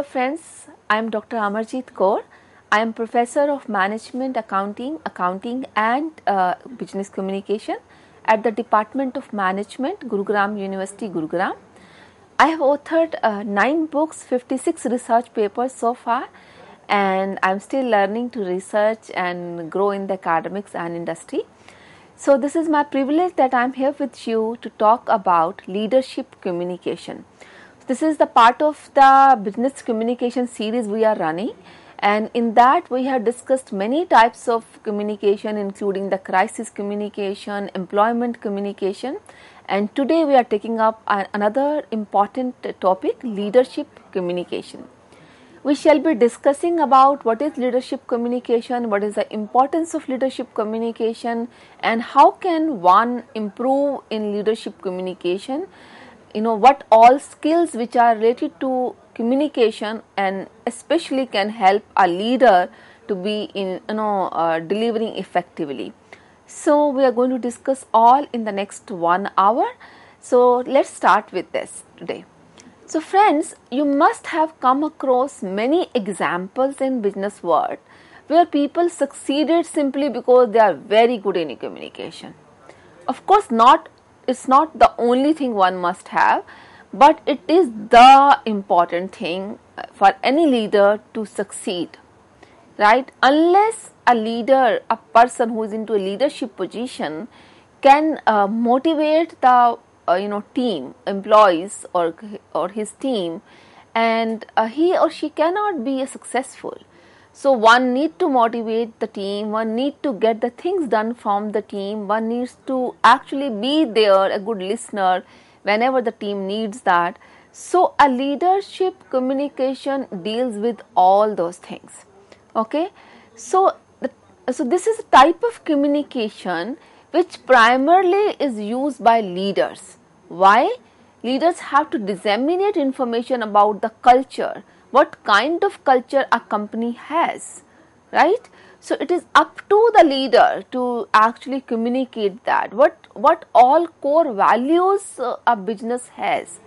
Hello friends, I am Dr. Amarjeet Kaur. I am professor of management, accounting, accounting and uh, business communication at the Department of Management, Gurugram University, Gurugram. I have authored uh, 9 books, 56 research papers so far and I am still learning to research and grow in the academics and industry. So, this is my privilege that I am here with you to talk about leadership communication. This is the part of the business communication series we are running. And in that we have discussed many types of communication including the crisis communication, employment communication. And today we are taking up another important topic leadership communication. We shall be discussing about what is leadership communication, what is the importance of leadership communication and how can one improve in leadership communication you know what all skills which are related to communication and especially can help a leader to be in you know uh, delivering effectively. So we are going to discuss all in the next one hour. So let's start with this today. So friends you must have come across many examples in business world where people succeeded simply because they are very good in communication. Of course not it's not the only thing one must have, but it is the important thing for any leader to succeed, right? Unless a leader, a person who is into a leadership position, can uh, motivate the uh, you know team, employees or or his team, and uh, he or she cannot be successful so one need to motivate the team, one need to get the things done from the team, one needs to actually be there, a good listener whenever the team needs that. So a leadership communication deals with all those things. Okay, so so this is a type of communication which primarily is used by leaders. Why? Leaders have to disseminate information about the culture what kind of culture a company has, right? So it is up to the leader to actually communicate that what what all core values uh, a business has,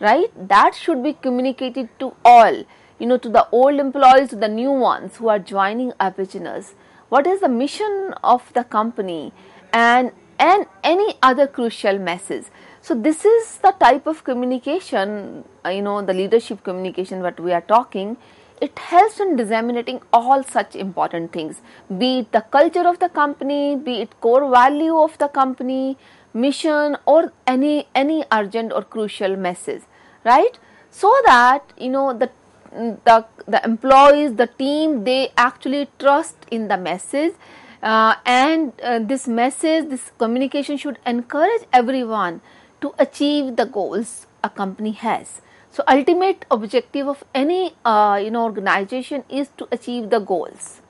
right? That should be communicated to all, you know, to the old employees, to the new ones who are joining a business. What is the mission of the company, and and any other crucial message. So this is the type of communication, uh, you know, the leadership communication what we are talking. It helps in disseminating all such important things, be it the culture of the company, be it core value of the company, mission or any any urgent or crucial message, right? So that you know the the the employees, the team, they actually trust in the message uh, and uh, this message, this communication should encourage everyone to achieve the goals a company has. So, ultimate objective of any uh, you know organization is to achieve the goals.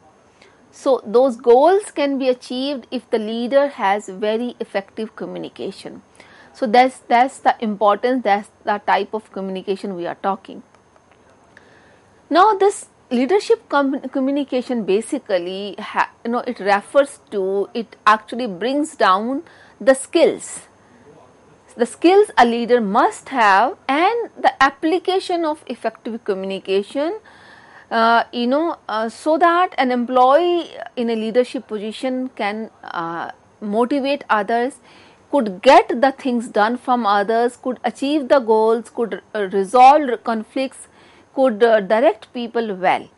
So, those goals can be achieved if the leader has very effective communication. So, that's that's the importance. That's the type of communication we are talking. Now, this leadership com- communication basically ha- you know it refers to it actually brings down the skills the skills a leader must have and the application of effective communication uh, you know uh, so that an employee in a leadership position can uh, motivate others could get the things done from others could achieve the goals could uh, resolve conflicts could uh, direct people well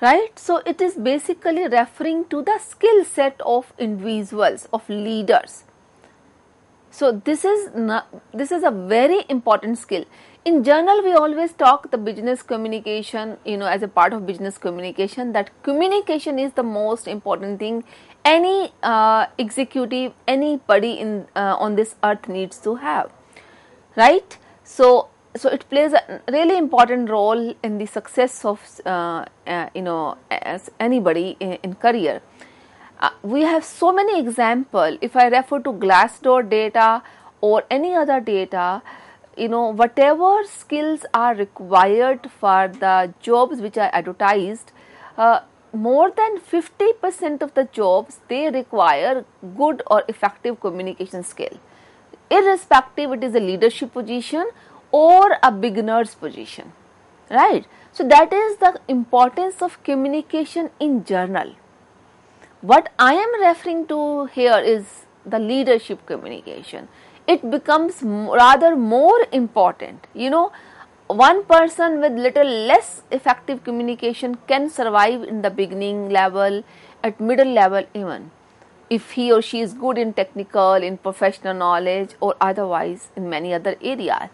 right? So it is basically referring to the skill set of individuals of leaders so this is not, this is a very important skill. In general we always talk the business communication you know as a part of business communication that communication is the most important thing any uh, executive anybody in uh, on this earth needs to have right? So so it plays a really important role in the success of uh, uh, you know as anybody in, in career uh, we have so many example. If i refer to glassdoor data or any other data you know whatever skills are required for the jobs which are advertised uh, more than 50% of the jobs they require good or effective communication skill. Irrespective it is a leadership position or a beginner's position right? So that is the importance of communication in journal. What I am referring to here is the leadership communication. It becomes rather more important. You know, one person with little less effective communication can survive in the beginning level, at middle level even if he or she is good in technical, in professional knowledge, or otherwise in many other areas.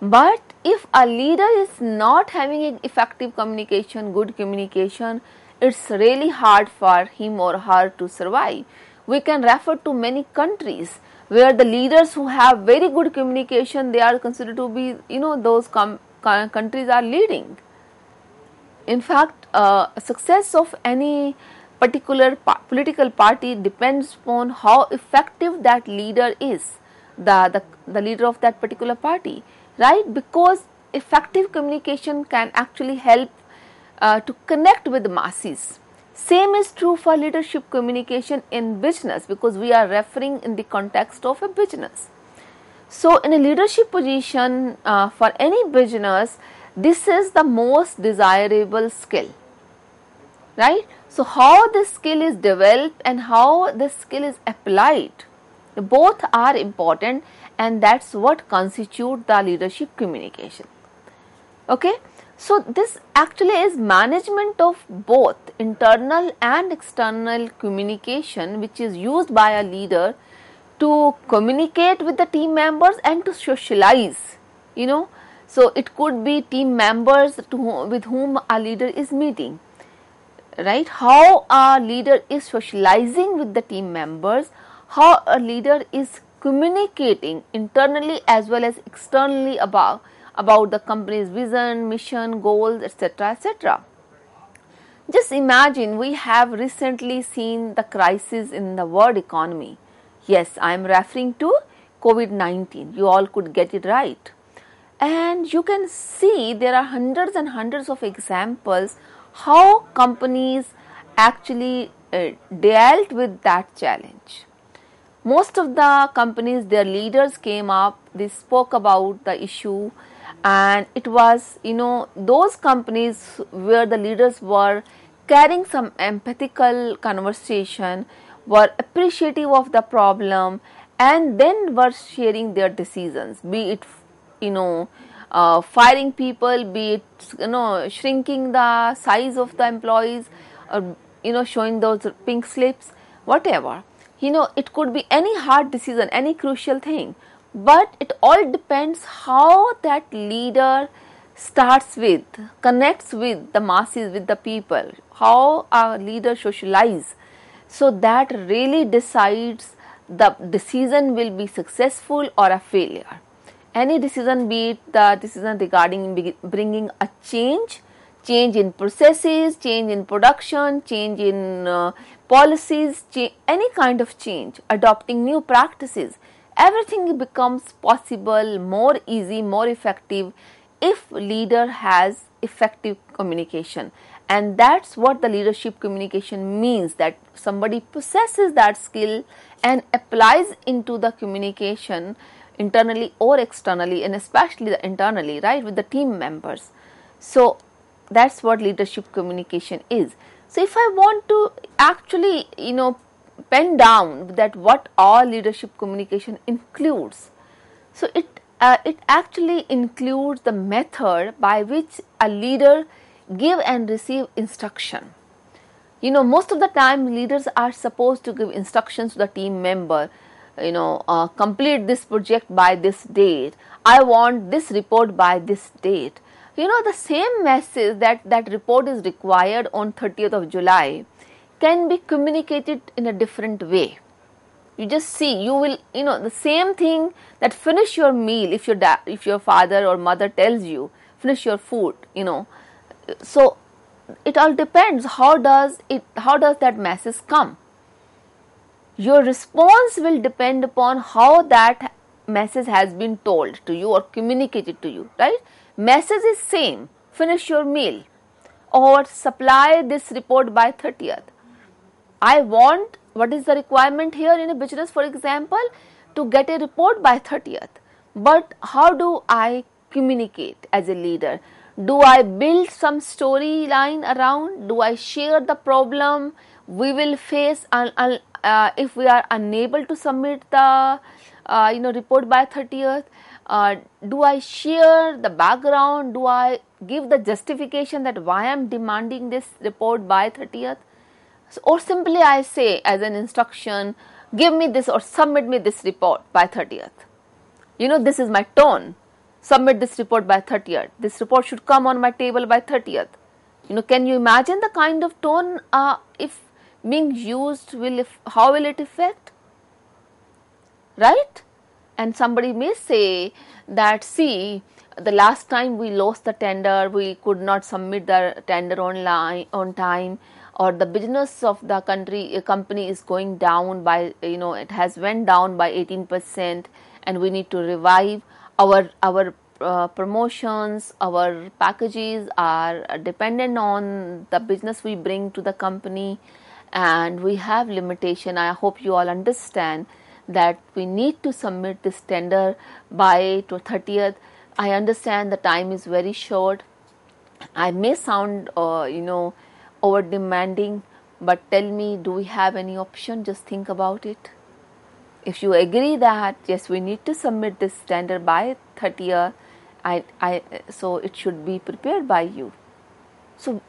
But if a leader is not having effective communication, good communication, it's really hard for him or her to survive. We can refer to many countries where the leaders who have very good communication, they are considered to be, you know, those com- countries are leading. In fact, uh, success of any particular pa- political party depends upon how effective that leader is, the, the, the leader of that particular party, right? Because effective communication can actually help uh, to connect with the masses. Same is true for leadership communication in business because we are referring in the context of a business. So, in a leadership position uh, for any business, this is the most desirable skill, right? So, how this skill is developed and how this skill is applied, both are important and that is what constitute the leadership communication. Okay. So, this actually is management of both internal and external communication which is used by a leader to communicate with the team members and to socialize, you know. So, it could be team members to, with whom a leader is meeting right how a leader is socializing with the team members how a leader is communicating internally as well as externally about about the company's vision mission goals etc etc just imagine we have recently seen the crisis in the world economy. Yes i am referring to covid 19 you all could get it right. And you can see there are hundreds and hundreds of examples how companies actually uh, dealt with that challenge. Most of the companies, their leaders came up, they spoke about the issue, and it was, you know, those companies where the leaders were carrying some empathical conversation, were appreciative of the problem, and then were sharing their decisions, be it, you know, uh, firing people, be it you know shrinking the size of the employees, or you know showing those pink slips, whatever. You know it could be any hard decision, any crucial thing, but it all depends how that leader starts with, connects with the masses, with the people, how our leader socialize. So that really decides the decision will be successful or a failure any decision be it the decision regarding bringing a change change in processes change in production change in uh, policies cha any kind of change adopting new practices everything becomes possible more easy more effective if leader has effective communication. And that's what the leadership communication means that somebody possesses that skill and applies into the communication internally or externally and especially the internally right with the team members. So that's what leadership communication is. So if i want to actually you know pen down that what all leadership communication includes. So it uh, it actually includes the method by which a leader give and receive instruction. You know most of the time leaders are supposed to give instructions to the team member. You know uh, complete this project by this date. I want this report by this date. You know the same message that that report is required on 30th of july can be communicated in a different way. You just see you will you know the same thing that finish your meal if your da- if your father or mother tells you finish your food you know. So it all depends. How does it how does that message come? Your response will depend upon how that message has been told to you or communicated to you right? Message is same. Finish your meal. Or supply this report by 30th i want what is the requirement here in a business for example to get a report by 30th but how do i communicate as a leader Do I build some storyline around? Do I share the problem we will face uh, uh, if we are unable to submit the uh, you know report by 30th? Uh, do I share the background? Do I give the justification that why I am demanding this report by 30th? Or simply I say as an instruction, give me this or submit me this report by 30th. You know, this is my tone. Submit this report by 30th. This report should come on my table by 30th. You know, can you imagine the kind of tone uh, if being used will, if, how will it affect? Right? and somebody may say that see the last time we lost the tender we could not submit the tender online on time or the business of the country company is going down by you know it has went down by 18% and we need to revive our our uh, promotions our packages are dependent on the business we bring to the company and we have limitation i hope you all understand that we need to submit this tender by to 30th. I understand the time is very short. I may sound, uh, you know, over demanding, but tell me, do we have any option? Just think about it. If you agree that yes, we need to submit this standard by 30th, I, I, so it should be prepared by you. So,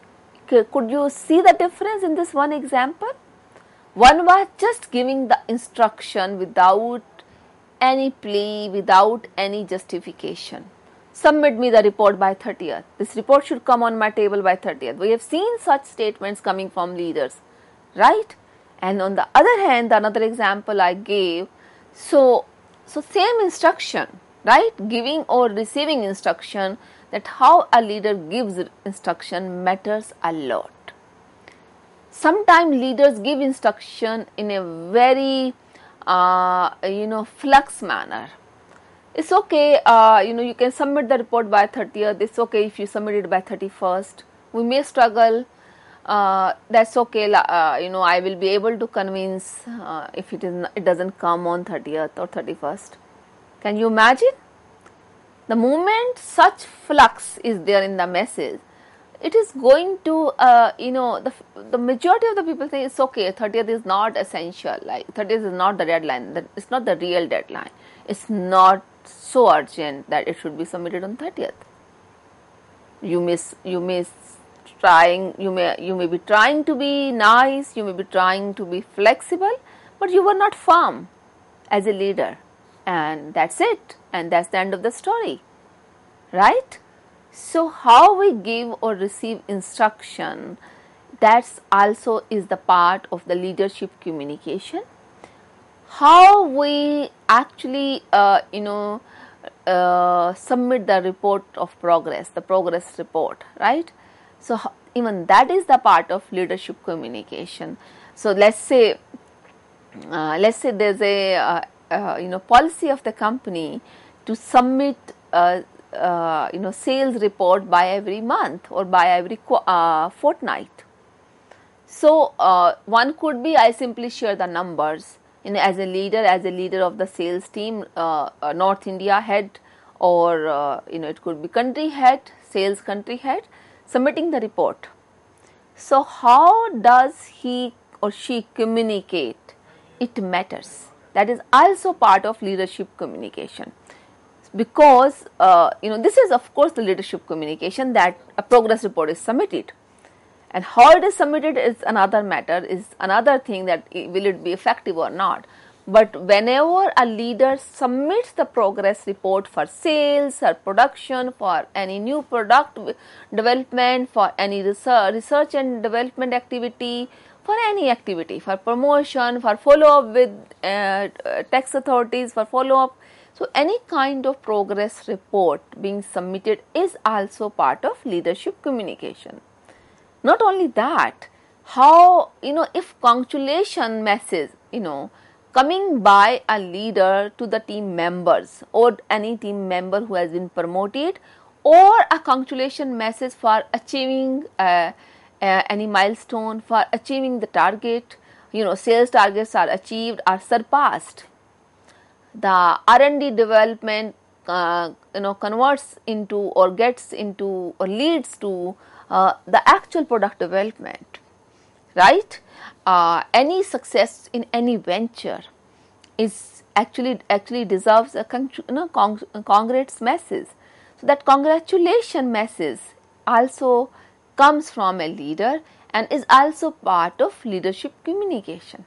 could you see the difference in this one example? One was just giving the instruction without any plea, without any justification. Submit me the report by 30th. This report should come on my table by 30th. We have seen such statements coming from leaders, right? And on the other hand, another example I gave, so so same instruction, right? Giving or receiving instruction that how a leader gives instruction matters a lot sometimes leaders give instruction in a very uh, you know flux manner it's okay uh, you know you can submit the report by 30th it's okay if you submit it by 31st we may struggle. Uh, that's okay uh, you know i will be able to convince uh, if it is not, it doesn't come on 30th or 31st can you imagine? The moment such flux is there in the message it is going to uh, you know the the majority of the people say it's okay 30th is not essential like 30th is not the deadline. It's not the real deadline. It's not so urgent that it should be submitted on 30th you may you may trying you may you may be trying to be nice you may be trying to be flexible but you were not firm as a leader. And that's it. And that's the end of the story. Right? So, how we give or receive instruction that's also is the part of the leadership communication. How we actually uh, you know uh, submit the report of progress, the progress report, right? So, even that is the part of leadership communication. So, let's say uh, let's say there's a uh, uh, you know policy of the company to submit uh, uh, you know sales report by every month or by every uh, fortnight. So uh, one could be I simply share the numbers in as a leader as a leader of the sales team uh, North India head or uh, you know it could be country head sales country head submitting the report. So how does he or she communicate? It matters. That is also part of leadership communication because uh, you know this is of course the leadership communication that a progress report is submitted and how it is submitted is another matter is another thing that will it be effective or not but whenever a leader submits the progress report for sales or production for any new product development for any research, research and development activity for any activity for promotion for follow up with uh, tax authorities for follow up so, any kind of progress report being submitted is also part of leadership communication. Not only that, how you know if congratulation message you know coming by a leader to the team members or any team member who has been promoted or a congratulation message for achieving uh, uh, any milestone for achieving the target you know sales targets are achieved are surpassed the R&D development uh, you know converts into or gets into or leads to uh, the actual product development right? Uh, any success in any venture is actually actually deserves a con- you know, con- congrats message. So that congratulation message also comes from a leader and is also part of leadership communication.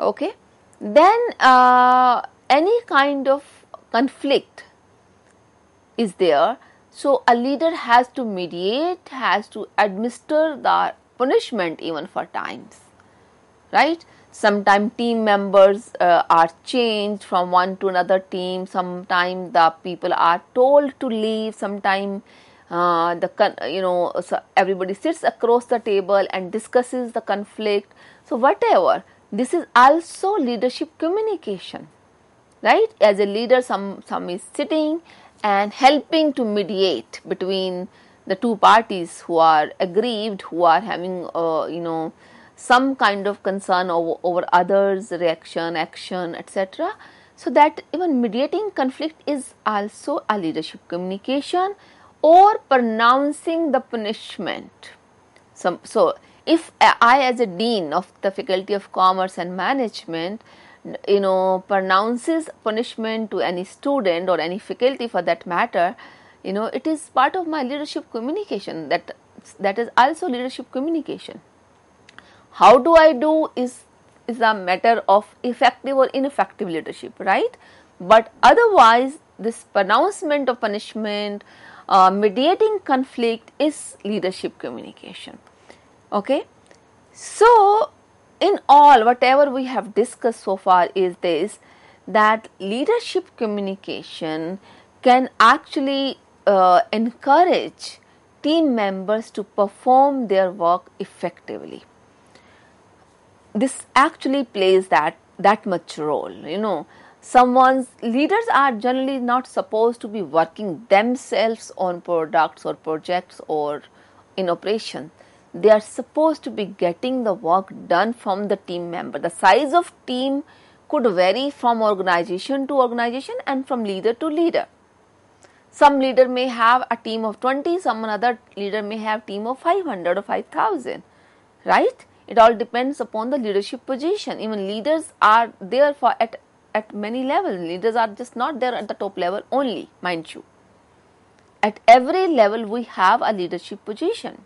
Okay? Then uh, any kind of conflict is there so a leader has to mediate has to administer the punishment even for times right? Sometimes team members uh, are changed from one to another team. Sometimes the people are told to leave. Sometimes uh, the you know so everybody sits across the table and discusses the conflict. So whatever this is also leadership communication right? As a leader some some is sitting and helping to mediate between the two parties who are aggrieved who are having uh, you know some kind of concern over, over others reaction action etc so that even mediating conflict is also a leadership communication or pronouncing the punishment. So, so if I as a dean of the faculty of commerce and management you know pronounces punishment to any student or any faculty for that matter you know it is part of my leadership communication that that is also leadership communication. How do i do is is a matter of effective or ineffective leadership right? But otherwise this pronouncement of punishment uh, mediating conflict is leadership communication. Okay? So in all whatever we have discussed so far is this that leadership communication can actually uh, encourage team members to perform their work effectively. This actually plays that that much role you know. Someone's leaders are generally not supposed to be working themselves on products or projects or in operation they are supposed to be getting the work done from the team member. The size of team could vary from organization to organization and from leader to leader. Some leader may have a team of 20, some another leader may have team of 500 or 5000, right? It all depends upon the leadership position. Even leaders are there for at, at many levels. Leaders are just not there at the top level only, mind you. At every level we have a leadership position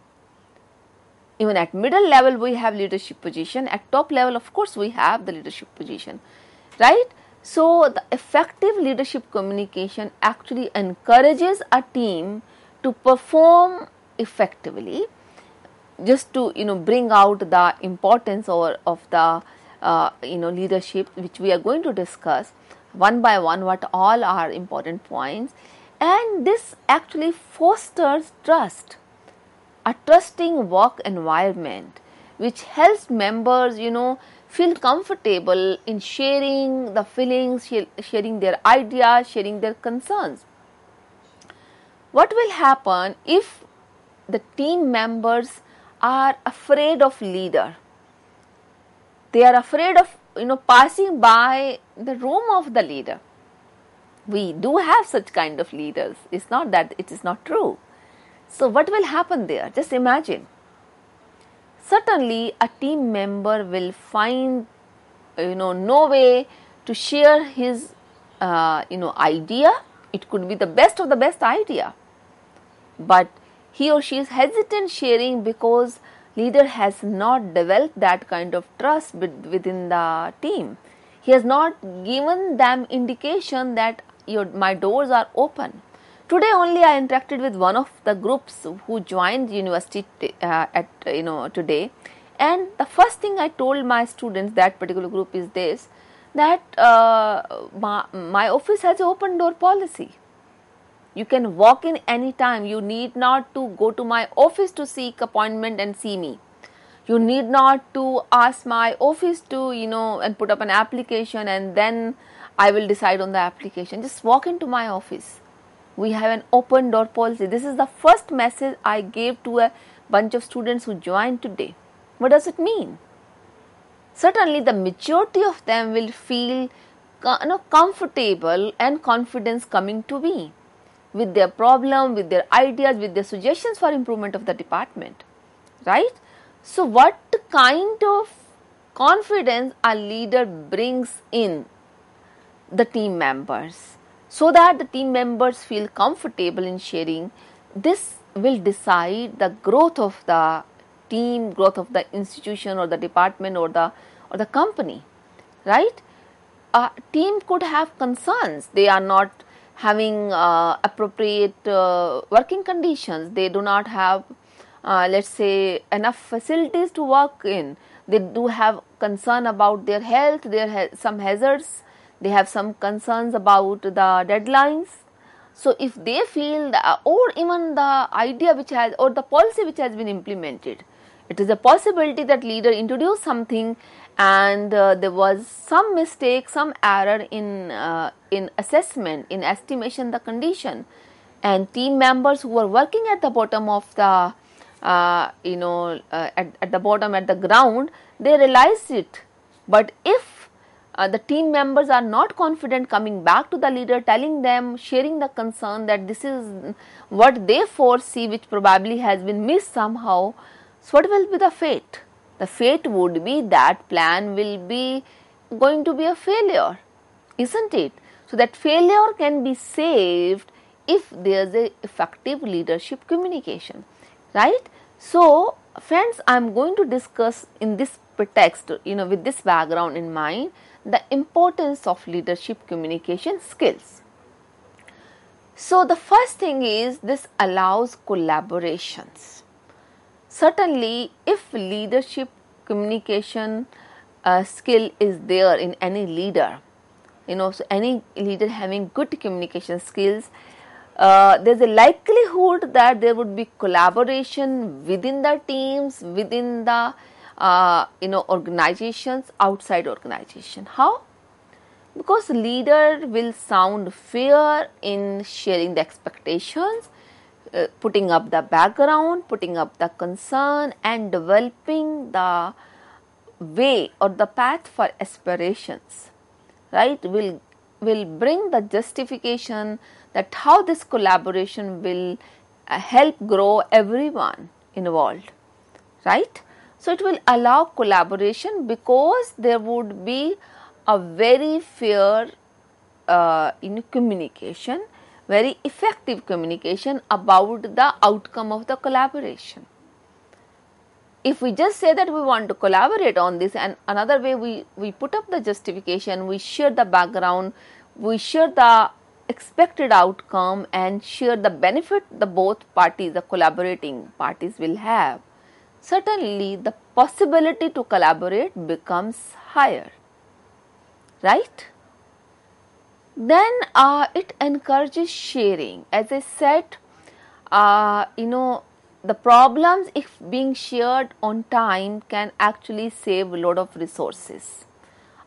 even at middle level we have leadership position. At top level of course we have the leadership position. Right? So the effective leadership communication actually encourages a team to perform effectively. Just to you know bring out the importance or of the uh, you know leadership which we are going to discuss one by one what all are important points. And this actually fosters trust a trusting work environment which helps members you know feel comfortable in sharing the feelings sharing their ideas sharing their concerns. What will happen if the team members are afraid of leader? They are afraid of you know passing by the room of the leader. We do have such kind of leaders. It's not that it is not true so, what will happen there? Just imagine. Certainly, a team member will find, you know, no way to share his, uh, you know, idea. It could be the best of the best idea, but he or she is hesitant sharing because leader has not developed that kind of trust within the team. He has not given them indication that your my doors are open Today only I interacted with one of the groups who joined university uh, at you know today and the first thing I told my students that particular group is this that uh, my, my office has an open door policy. You can walk in anytime. You need not to go to my office to seek appointment and see me. You need not to ask my office to, you know, and put up an application and then I will decide on the application. Just walk into my office we have an open door policy. This is the first message I gave to a bunch of students who joined today. What does it mean? Certainly, the majority of them will feel you know, comfortable and confidence coming to me with their problem, with their ideas, with their suggestions for improvement of the department, right? So, what kind of confidence a leader brings in the team members so that the team members feel comfortable in sharing, this will decide the growth of the team, growth of the institution or the department or the or the company, right? A team could have concerns. They are not having uh, appropriate uh, working conditions. They do not have, uh, let's say, enough facilities to work in. They do have concern about their health. There ha- some hazards. They have some concerns about the deadlines. So if they feel, or even the idea which has, or the policy which has been implemented, it is a possibility that leader introduced something and uh, there was some mistake, some error in uh, in assessment, in estimation the condition, and team members who are working at the bottom of the uh, you know uh, at, at the bottom at the ground, they realized it. But if uh, the team members are not confident coming back to the leader, telling them, sharing the concern that this is what they foresee, which probably has been missed somehow. So, what will be the fate? the fate would be that plan will be going to be a failure, isn't it? So that failure can be saved if there is a effective leadership communication, right? So friends, I am going to discuss in this pretext, you know, with this background in mind, the importance of leadership communication skills. So the first thing is this allows collaborations certainly if leadership communication uh, skill is there in any leader you know so any leader having good communication skills uh, there's a likelihood that there would be collaboration within the teams within the uh, you know organizations outside organization how because leader will sound fair in sharing the expectations uh, putting up the background, putting up the concern, and developing the way or the path for aspirations, right? Will will bring the justification that how this collaboration will uh, help grow everyone involved, right? So it will allow collaboration because there would be a very fair uh, in communication very effective communication about the outcome of the collaboration. If we just say that we want to collaborate on this and another way we, we put up the justification, we share the background, we share the expected outcome and share the benefit the both parties, the collaborating parties will have, certainly the possibility to collaborate becomes higher, right? then uh, it encourages sharing. As i said uh, you know the problems if being shared on time can actually save a lot of resources.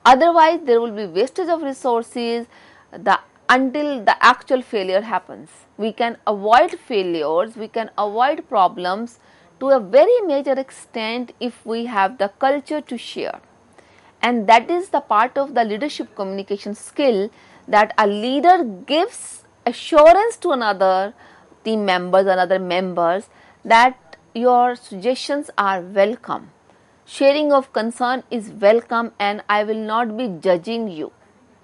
Otherwise there will be wastage of resources. The until the actual failure happens. We can avoid failures. We can avoid problems to a very major extent if we have the culture to share and that is the part of the leadership communication skill that a leader gives assurance to another team members and other members that your suggestions are welcome. Sharing of concern is welcome and I will not be judging you.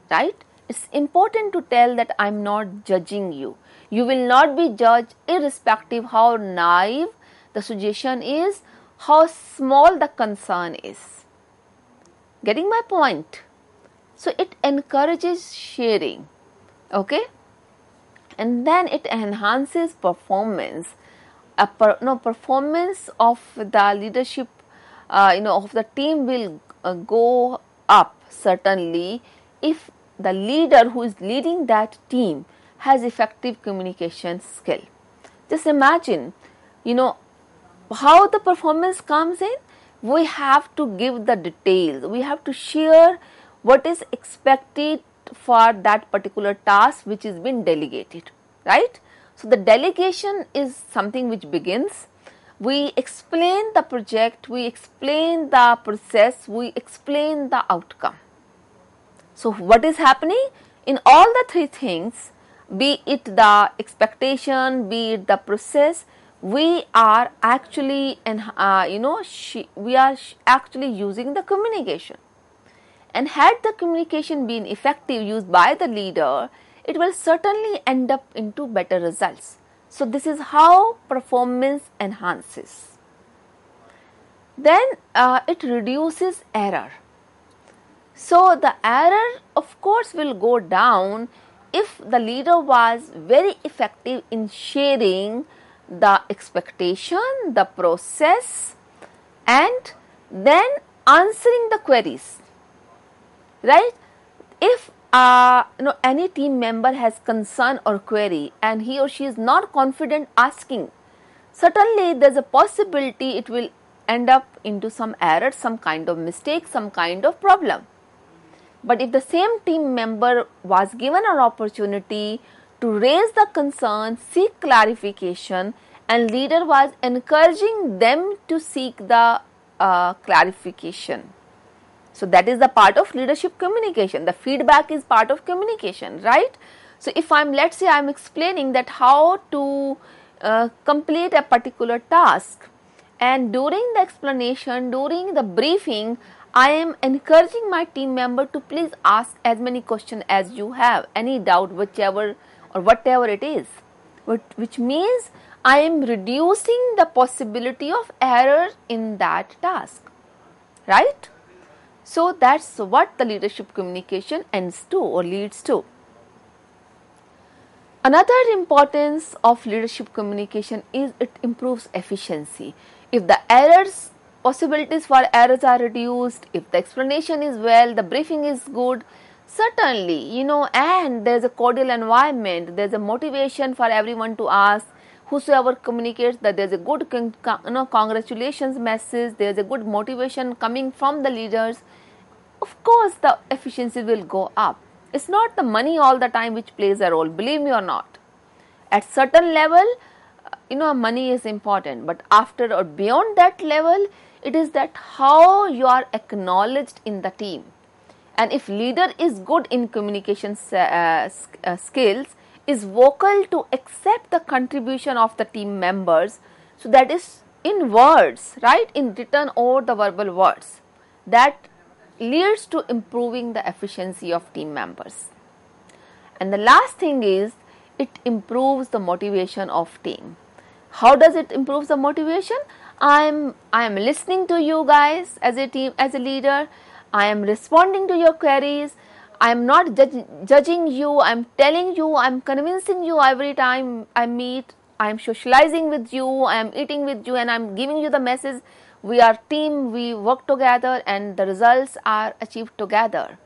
Right? It's important to tell that I'm not judging you. You will not be judged irrespective how naive the suggestion is, how small the concern is. Getting my point? So it encourages sharing, okay, and then it enhances performance. A per, no performance of the leadership, uh, you know, of the team will uh, go up certainly if the leader who is leading that team has effective communication skill. Just imagine, you know, how the performance comes in. We have to give the details. We have to share what is expected for that particular task which is been delegated right so the delegation is something which begins we explain the project we explain the process we explain the outcome So, what is happening in all the three things be it the expectation, be it the process, we are actually uh, you know we are actually using the communication. And had the communication been effective used by the leader it will certainly end up into better results. So this is how performance enhances. Then uh, it reduces error. So the error of course will go down if the leader was very effective in sharing the expectation, the process and then answering the queries, right? If uh, you know any team member has concern or query and he or she is not confident asking, certainly there is a possibility it will end up into some error, some kind of mistake, some kind of problem. But if the same team member was given an opportunity to raise the concern, seek clarification and leader was encouraging them to seek the uh, clarification. So that is the part of leadership communication. The feedback is part of communication, right? So if I'm, let's say I'm explaining that how to uh, complete a particular task and during the explanation, during the briefing, I am encouraging my team member to please ask as many questions as you have, any doubt, whichever or whatever it is, which means I am reducing the possibility of error in that task, right? So that's what the leadership communication ends to or leads to. Another importance of leadership communication is it improves efficiency. If the errors possibilities for errors are reduced, if the explanation is well, the briefing is good, certainly, you know, and there's a cordial environment, there's a motivation for everyone to ask, whosoever communicates that there's a good you know, congratulations message, there's a good motivation coming from the leaders, of course the efficiency will go up. It's not the money all the time which plays a role, believe me or not. At certain level, you know, money is important, but after or beyond that level, it is that how you are acknowledged in the team and if leader is good in communication uh, uh, skills is vocal to accept the contribution of the team members so that is in words right? In written or the verbal words that leads to improving the efficiency of team members. And the last thing is it improves the motivation of team. How does it improve the motivation? I'm I am listening to you guys as a team as a leader. I am responding to your queries. I am not judge, judging you. I'm telling you. I'm convincing you every time I meet. I'm socializing with you. I'm eating with you, and I'm giving you the message. We are team. We work together, and the results are achieved together.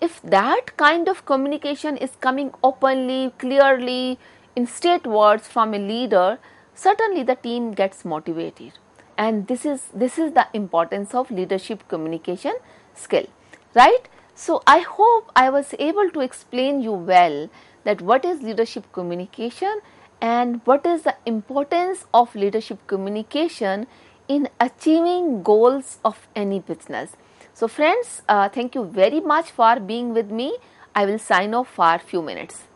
If that kind of communication is coming openly, clearly, in straight words from a leader, certainly the team gets motivated and this is this is the importance of leadership communication skill right? So i hope i was able to explain you well that what is leadership communication and what is the importance of leadership communication in achieving goals of any business. So friends uh, thank you very much for being with me. I will sign off for few minutes